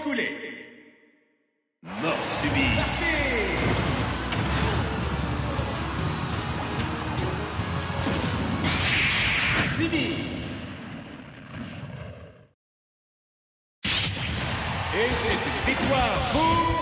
écoulée. Mort subie. Parti Et c'est une victoire pour...